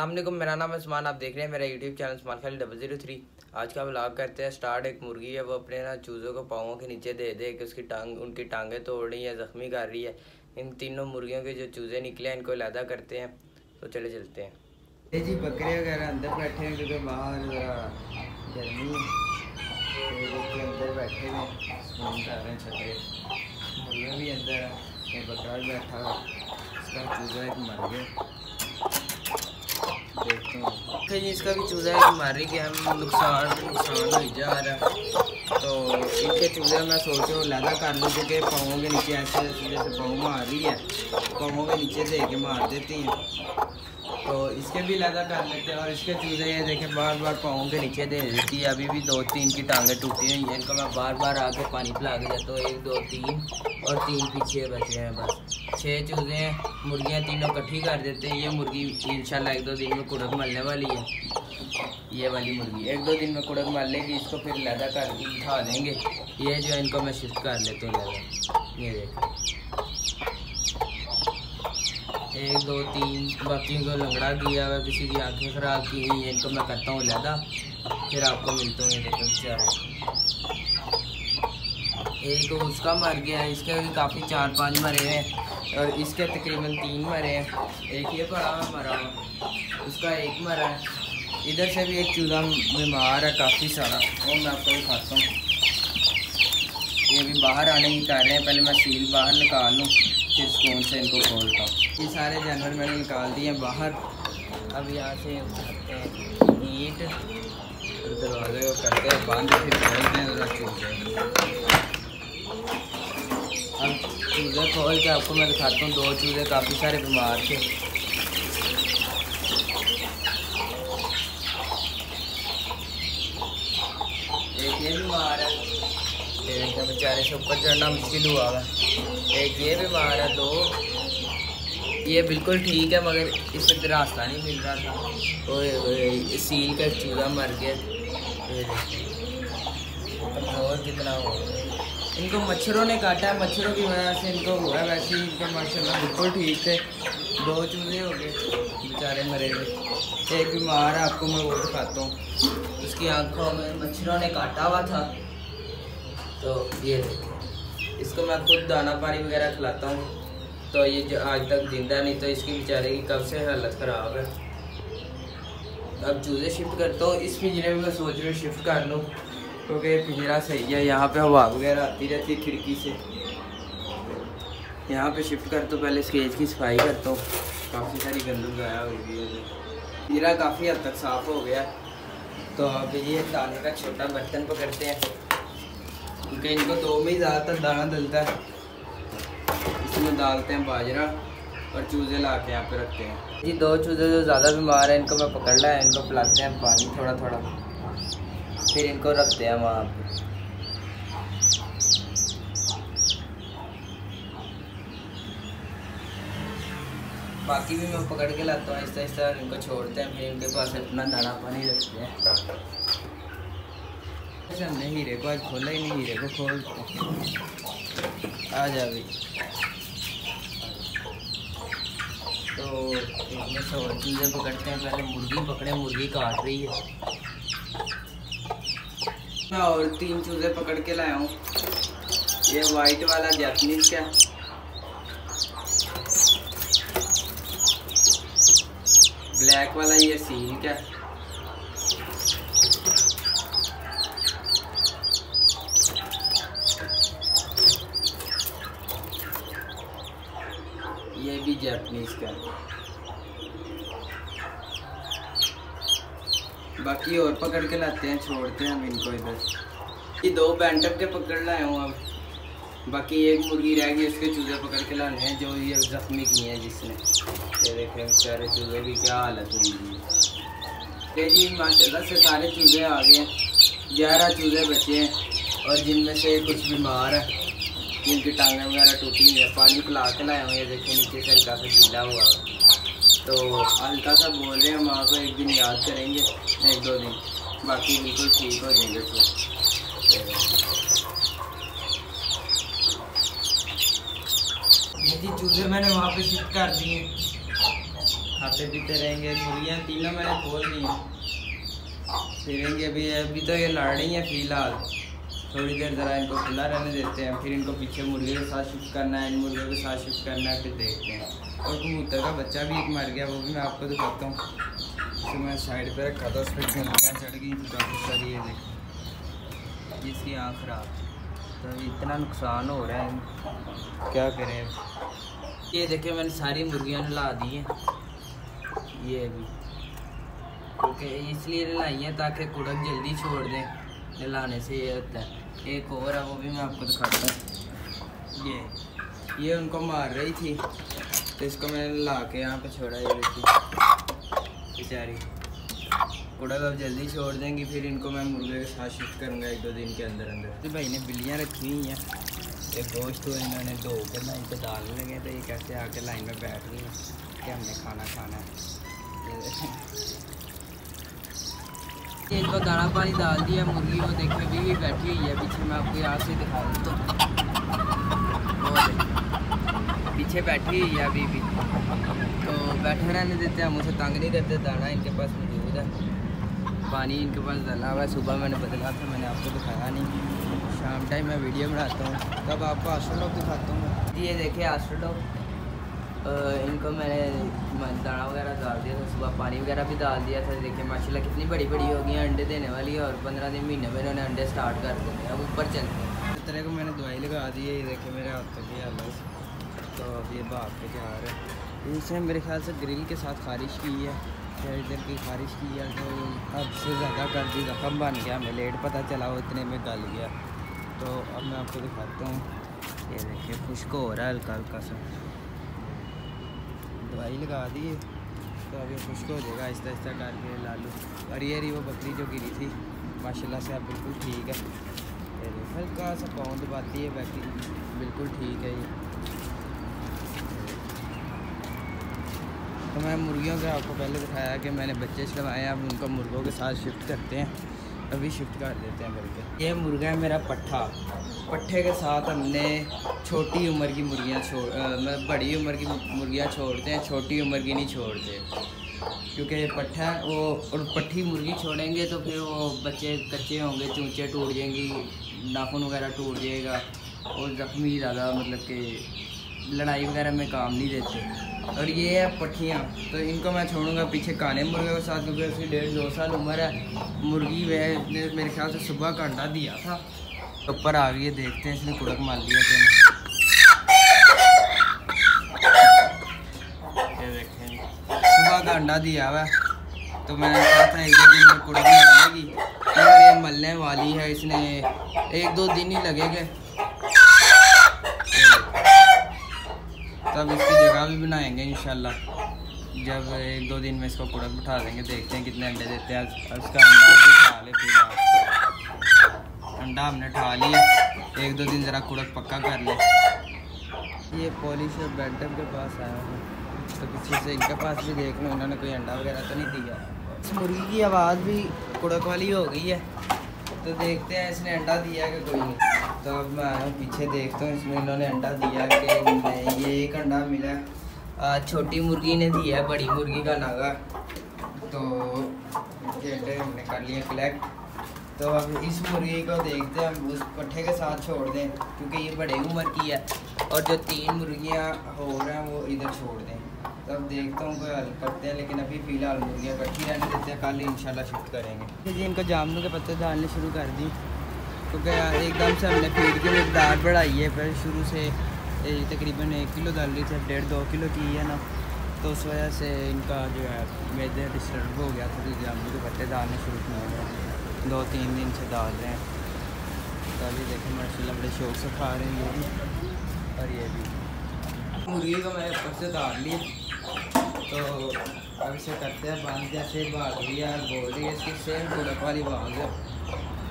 अल्लाम मेरा नाम उस्मान, आप देख रहे हैं मेरा यूट्यूब चैनल उस्मान खाली डबल ज़ीरो थ्री आज का ब्लॉग करते हैं स्टार्ट एक मुर्गी है, वो अपने ना चूज़ों को पाँवों के नीचे दे दे, कि उसकी टांग, उनकी टांगें तोड़ रही है, ज़ख्मी कर रही है। इन तीनों मुर्गियों के जो चूज़े निकले हैं, इनको लैदा करते हैं। तो चले चलते हैं। जी बकरे वगैरह अंदर बैठे हैं, क्योंकि बाहर गर्मी अंदर बैठे हैं छतरे। मुर्गियाँ भी अंदर बकरा भी बैठा इसका चूज़ा एक मर गया। देखते हैं। इसका भी चूज़ा एक हमारे गया। हम नुकसान नुकसान हो जा रहा। तो इनके चूज़े मैं सोच रहा हूँ लादा कर लूँ क्योंकि पाओ के नीचे ऐसे, जैसे पाँव मार रही है। पाओ के नीचे दे के मार देती हैं। तो इसके भी लैदा कर लेते हैं और इसके चूज़े ये देखें बार बार पाँवों के नीचे दे देती है। अभी भी दो तीन की टांगें टूटी हुई हैं इनको मैं बार बार आके पानी पिला के जाता हूँ। एक, दो, तीन और तीन पीछे बचे हैं बस। छः चूज़े हैं। मुर्गियाँ तीनों इकट्ठी कर देते हैं। ये मुर्गी इंशाल्लाह एक दो दिन में कुड़क मलने वाली है। ये वाली मुर्गी एक दो दिन में कुड़क मल लेगी। इसको फिर लैदा कर उठा देंगे। ये जो है, इनको मैं शिफ्ट कर लेते हैं। लैदा ये देखें। एक, दो, तीन, बाकी को लंगड़ा किया हुआ, किसी की आँखें ख़राब की हुई, इनको मैं करता हूँ लैदा फिर आपको मिलता हूँ देखो बेचारे एक उसका मर गया इसके भी काफ़ी चार पाँच मरे हैं, और इसके तकरीबन तीन मरे हैं। एक ये हुआ मरा, उसका एक मरा है। इधर से भी एक चूल्हा बीमार है, काफ़ी सारा। वो मैं आपको दिखाता हूँ। ये भी बाहर आने की कर रहे हैं, पहले मैं सील बाहर निकाल लूँ। फिर स्पून से इनको खोलता ये सारे जानवर मैंने निकाल दिए बाहर। अब यहाँ से उठाते हैं। ईट। दरवाजे को करते हैं, बंद, फिर खोलते हैं अब चूज़े खोल के आपको मैं दिखाता हूँ, दो चूज़े काफ़ी सारे बीमार थे। एक ये बीमार है। बेचारे से ऊपर चढ़ना मुश्किल हुआ है। एक ये बीमार है, दो। ये बिल्कुल ठीक है, मगर इस वक्त रास्ता नहीं मिल रहा था। और सील का चूज़ा मर गया। और कितना हो इनको मच्छरों ने काटा है, मच्छरों की वजह से इनको हुआ वैसे ही इनके माशाल्लाह बिल्कुल ठीक थे दो चूज़े हो गए, बेचारे मरे हुए। एक बीमार है, आपको मैं वो दिखाता हूँ। उसकी आँखों में मच्छरों ने काटा हुआ था। तो ये देखो इसको मैं खुद दाना पानी वगैरह खिलाता हूँ। तो ये जो आज तक ज़िंदा नहीं तो इसकी बेचारे की कब से हालत ख़राब है। अब चूज़े शिफ्ट करता हूँ। इस पिंजरे में मैं सोच रही हूँ शिफ्ट कर लूँ, क्योंकि पिंजरा सही है। यहाँ पे हवा वगैरह आती रहती है खिड़की से। यहाँ पे शिफ्ट कर तो पहले स्केज की सफ़ाई करता हूँ। काफ़ी सारी गंदू गाया हुई है पिंजरा काफ़ी हद तक साफ़ हो गया। तो अब ये दाने का छोटा बर्तन पकड़ते हैं। क्योंकि इनको दो में ही ज़्यादातर दाना डलता है। इसमें डालते हैं बाजरा और चूज़े ला के यहाँ पे रखते हैं। जी, दो चूज़े जो ज़्यादा बीमार हैं, इनको मैं पकड़ लिया है इनको पिलाते हैं पानी थोड़ा थोड़ा फिर इनको रखते हैं वहाँ पे। बाकी भी मैं पकड़ के लाता हूँ आहिस्ता आहिस्ता इनको छोड़ते हैं, फिर इनके पास अपना दाना पानी रखते हैं। हमने हीरे को आज खोला ही नहीं हीरे खोल आ जा भाई तो इसमें से और चीज़ें पकड़ते हैं, पहले मुर्गी पकड़े, मुर्गी काट रही है। मैं और तीन चूज़े पकड़ के लाया हूँ। ये वाइट वाला जैपनीज क्या? ब्लैक वाला ये सील क्या ये भी जैपनीज का बाकी और पकड़ के लाते हैं, छोड़ते हैं हम इनको इधर। ये दो बैंटअप के पकड़ लाए हूँ अब। बाकी एक मुर्गी रह गई, उसके चूज़े पकड़ के लाने हैं, जो ये जख्मी किए है जिसने। ये देखें बेचारे चूज़े की क्या हालत हुई है। जी, माशाल्लाह से सारे चूज़े आ गए ग्यारह चूज़े बचे हैं, और जिनमें से कुछ बीमार है। जिनकी टांगें वगैरह टूटी हुई है। पानी पिला के लाए हुए देखिए नीचे से हल्का सा गीला हुआ है। तो हल्का सा बोल रहे हैं माँ को एक दिन याद करेंगे, एक दो दिन। बाकी बिल्कुल ठीक हो जाएँगे तो। ये चूजे मैंने वहाँ पे शिफ्ट कर दिए। खाते पीते रहेंगे। मुर्गियाँ तीनों मैंने खोल दी फिरेंगे अभी अभी तो ये लड़ रही हैं फ़िलहाल। थोड़ी देर ज़रा इनको खुला रहने देते हैं, फिर इनको पीछे मुर्गे के साथ शिफ्ट करना है, इन मुर्गे के साथ शिफ्ट करना है, फिर देखते हैं। और कबूतर का बच्चा भी एक मर गया, वो भी मैं आपको दिखाता हूँ। तो मैं साइड पर रखा था उस पर चलियाँ चढ़ गई थी काफ़ी सारी ये देख। जिसकी आँख खराब तो इतना नुकसान हो रहा है। क्या करें? ये देखिए, मैंने सारी मुर्गियाँ नला दी हैं। ये भी। क्योंकि इसलिए नलाई हैं ताकि कुड़क जल्दी छोड़ दें। नलाने से ये होता है। एक और है वो भी मैं आपको दिखाता हूँ। ये ये उनको मार रही थी। तो इसको मैंने ला के यहाँ पे छोड़ा ये देखिए। बेचारी। कुड़क अब जल्दी छोड़ देंगी, फिर इनको मैं मुर्गे के साथ शिफ्ट करूँगा एक दो दिन के अंदर अंदर। तो भाई ने बिल्लियाँ रखी हुई हैं। एक गोश्त हुआ इन्होंने धो के लाइन पे डालने लगे तो ये कैसे आके लाइन में बैठ गई कि हमने खाना खाना है। इनको दाना पानी डाल दिया मुर्गी वो देखे अभी भी बैठी हुई है, पीछे मैं आपको यहाँ से दिखा दूँ तो पीछे बैठी हुई है अभी भी तो बैठे रहने देते हैं उसे तंग नहीं करते, दाना इनके पास मौजूद है। पानी इनके पास डाला हुआ है, सुबह मैंने बदला था, मैंने आपको दिखाया नहीं। शाम टाइम मैं वीडियो बनाता हूँ। तब आपको आस्ट्रोडॉग दिखाता हूँ ये देखिए आस्ट्रोडॉग इनको मैंने दाना वगैरह डाल दिया था, सुबह पानी वगैरह भी डाल दिया था। देखिए, माशाल्लाह कितनी बड़ी बड़ी हो गई अंडे देने वाली है और पंद्रह दिन महीने में इन्होंने अंडे स्टार्ट कर देने अब ऊपर चलते हैं। इस तरह को मैंने दवाई लगा दी है, ये देखिए मेरे हाथ पे भी हालत तो अब ये भाग के जा रहे हैं। इसने मेरे ख्याल से ग्रिल के साथ खारिश की है। इधर की खारिश की है तो अब से ज़्यादा कर दी ज़ख्म बन गया। हमें लेट पता चला, वो इतने में गल गया। तो अब मैं आपको दिखाता हूँ। ये देखिए, खुश्क हो रहा है हल्का हल्का सा। दवाई लगा दी है तो अभी खुश्क हो जाएगा आहिस्ता आहिस्ता करके लालू। और ये रही वो बकरी जो गिरी थी। माशाल्लाह से अब बिल्कुल ठीक है। हल्का सा पाँव दबाती है बाकी बिल्कुल ठीक है ये। तो मैं मुर्गियों के आपको पहले दिखाया कि मैंने बच्चे चलवाए अब उनको मुर्गों के साथ शिफ्ट करते हैं। अभी शिफ्ट कर देते हैं बल्कि ये मुर्गा है मेरा पट्ठा। पट्ठे के साथ हमने छोटी उम्र की मुर्गियाँ छोड़ मतलब बड़ी उम्र की मुर्गियाँ छोड़ते हैं, छोटी उम्र की नहीं छोड़ते। क्योंकि पट्ठा वो और पट्ठी मुर्गी छोड़ेंगे तो फिर वो बच्चे कच्चे होंगे, चूचे टूट जाएँगी, नाखून वगैरह टूट जाएगा, और ज़ख्मी ज़्यादा मतलब कि लड़ाई वगैरह में काम नहीं देते। और ये है पट्ठियाँ तो इनको मैं छोड़ूँगा पीछे काले मुर्गे के साथ, क्योंकि उसकी डेढ़ दो साल उम्र है। मुर्गी वह मेरे ख्याल से सुबह का अंडा दिया था। ऊपर आ गई है, देखते हैं, इसने कुड़क मार लिया क्या सुबह का अंडा दिया हुआ तो मैंने कहा था, एक दो दिन में कुड़क मार लेगी। मगर ये मलने वाली है, इसने एक दो दिन ही लगेगा। तब इसकी जगह भी बनाएँगे इन जब एक दो दिन में इसको कुड़क बिठा देंगे, देखते हैं कितने अंडे देते हैं। उसका अंडा भी उठा ले फिर। अंडा हमने उठा लिया एक दो दिन ज़रा कुड़क पक्का कर ले। ये पॉलिश और बेडम के पास आया हूँ। तो पीछे से इनके पास भी देख लो उन्होंने कोई अंडा वगैरह तो नहीं दिया। मुर्गी की आवाज़ भी कुड़क वाली हो गई है। तो देखते हैं, इसने अंडा दिया कि कोई नहीं। तो अब मैं आया पीछे देखता हूँ, इसमें इन्होंने अंडा दिया कि नहीं। ये एक अंडा मिला। छोटी मुर्गी ने दिया है बड़ी मुर्गी का नागा। तो अंडे हमने कर लिए कलेक्ट तो अब इस मुर्गी को देखते हैं उस पट्ठे के साथ छोड़ दें, क्योंकि ये बड़े उम्र की है। और जो तीन मुर्गियाँ हो रहे हैं, वो इधर छोड़ दें। तो अब देखता हूँ कोई हल करते हैं, लेकिन अभी फ़िलहाल मुर्गियाँ इकट्ठी रहने देते हैं, कल इंशाल्लाह शिफ्ट करेंगे। जी इनको जामुन के पत्ते डालने शुरू कर दी। क्योंकि एकदम से हमने फ़ीड की मकदार बढ़ाई है फिर शुरू से तकरीबन एक किलो डाल रही थी, अब डेढ़ दो किलो की है ना। तो उस वजह से इनका जो है मेदे डिस्टर्ब हो गया था जामुन के पत्ते डालने शुरू किए दो तीन दिन से डाल रहे हैं। तो अभी देखें माशा बड़े शौक से खा रहे हैं ये भी, और ये भी। मुर्गी को मैंने ऊपर से डाल लिया। तो अब इसे करते हैं बाँध जैसे रही है बोल रही है इसकी सेम प्रोडक्ट वाली भाग है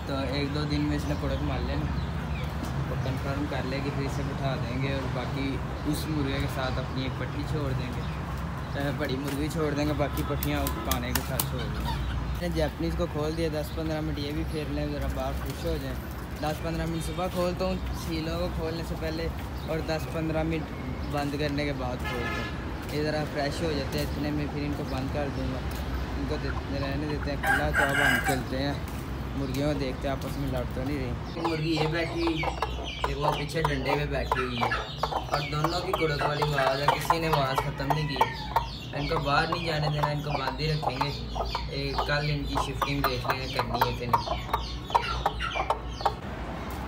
तो एक दो दिन में इसने कुड़क मार लेना। तो कंफर्म कर लेगी फिर इसे बिठा देंगे और बाकी उस मुर्गे के साथ अपनी एक पट्टी छोड़ देंगे। चाहे बड़ी मुर्गी छोड़ देंगे, बाकी पट्टियाँ पाने के साथ छोड़ देंगे। मैंने जैपनीज़ को खोल दिया, दस पंद्रह मिनट ये भी फेर लें, ज़रा बाहर खुश हो जाएँ। दस पंद्रह मिनट सुबह खोलता हूँ सीलों को खोलने से पहले और दस पंद्रह मिनट बंद करने के बाद खोलता हूँ ये ज़रा फ्रेश हो जाते हैं, इतने में फिर इनको बंद कर दूँगा। इनको रहने देते हैं, खुला तो अब हम चलते हैं। मुर्गियों को देखते हैं, आपस में लड़ तो नहीं रही। मुर्गी ये बैठी हुई वो पीछे डंडे पे बैठी हुई है। और दोनों की गुड़क वाली आवाज़ है, किसी ने आवाज़ ख़त्म नहीं की। इनको बाहर नहीं जाने देना, इनको बाँध रखेंगे। एक कल इनकी शिफ्टिंग देख लेंगे करनी है कि नहीं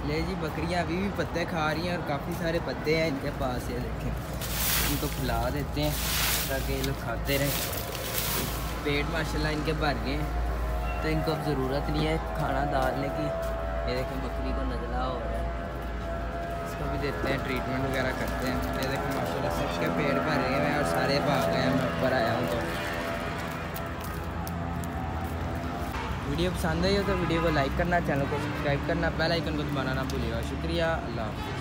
ले जी, बकरियाँ अभी भी पत्ते खा रही हैं और काफ़ी सारे पत्ते हैं इनके पास, ये देखें। इनको खिला देते हैं, ताकि ये लोग खाते रहें। पेट माशाल्लाह इनके भर गए हैं तो इनको अब ज़रूरत नहीं है खाना डालने की। ये देखें, बकरी को नजला हो रहा है। इसको भी देते हैं ट्रीटमेंट वगैरह करते हैं। ये देखें, माशाल्लाह सबके पेट भर गए हैं और सारे भाग गए हैं, मैं ऊपर आया हूँ तो। वीडियो पसंद आई हो तो वीडियो को लाइक करना, चैनल को सब्सक्राइब करना, बेल आइकन को दबाना ना भूलिएगा। शुक्रिया, अल्लाह हाफिज़।